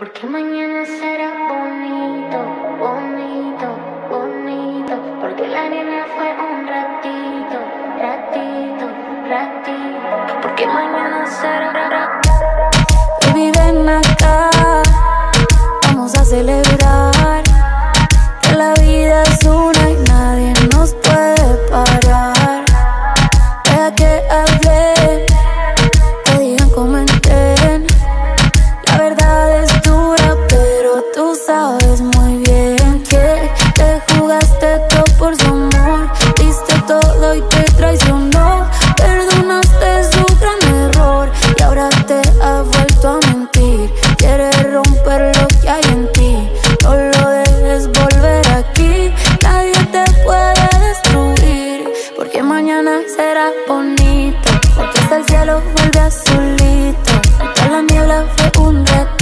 Porque mañana será bonito, bonito, bonito. Porque la nena fue un ratito, ratito, ratito. Porque mañana será ratito. Baby, ven acá, vamos a celebrar. Que la vida es una y nadie nos puede parar. sabes muy bien que te jugaste todo por su amor, diste todo y te traicionó, perdonaste su gran error y ahora te ha vuelto a mentir, quieres romper lo que hay en ti, no lo dejes volver aquí, nadie te puede destruir, porque mañana será bonito, porque hasta el cielo vuelve azulito, hasta la niebla fue un reto.